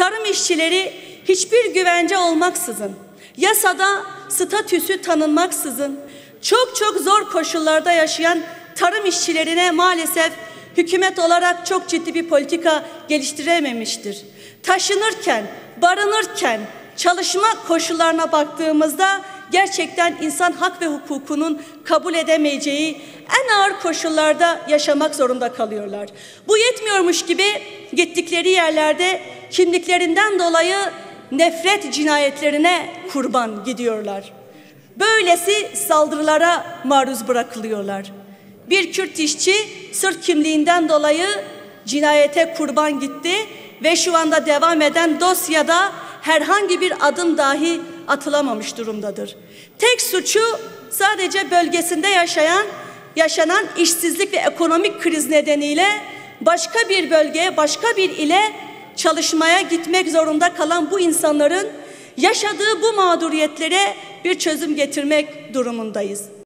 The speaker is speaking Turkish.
tarım işçileri hiçbir güvence olmaksızın, yasada statüsü tanınmaksızın, çok çok zor koşullarda yaşayan tarım işçilerine maalesef hükümet olarak çok ciddi bir politika geliştirememiştir. Taşınırken, barınırken, çalışma koşullarına baktığımızda gerçekten insan hak ve hukukunun kabul edemeyeceği en ağır koşullarda yaşamak zorunda kalıyorlar. Bu yetmiyormuş gibi gittikleri yerlerde kimliklerinden dolayı nefret cinayetlerine kurban gidiyorlar. Böylesi saldırılara maruz bırakılıyorlar. Bir Kürt işçi Sırt kimliğinden dolayı cinayete kurban gitti ve şu anda devam eden dosyada herhangi bir adım dahi atılamamış durumdadır. Tek suçu sadece bölgesinde yaşayan yaşanan işsizlik ve ekonomik kriz nedeniyle başka bir bölgeye, başka bir ile çalışmaya gitmek zorunda kalan bu insanların yaşadığı bu mağduriyetlere bir çözüm getirmek durumundayız.